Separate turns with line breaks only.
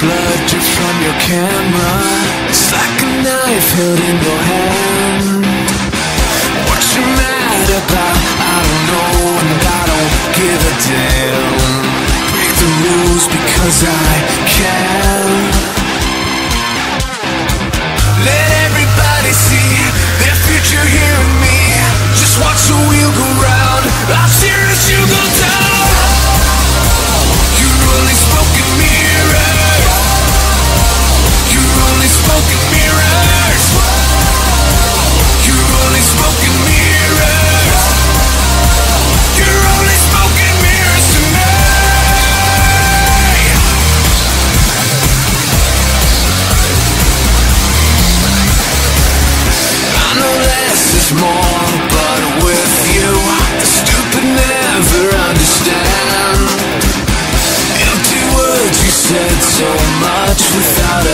blood drip from your camera. It's like a knife held in your hand. lose because I can. Let everybody see their future here in me. Just watch the wheel go round. I'll understand Empty words you said so much without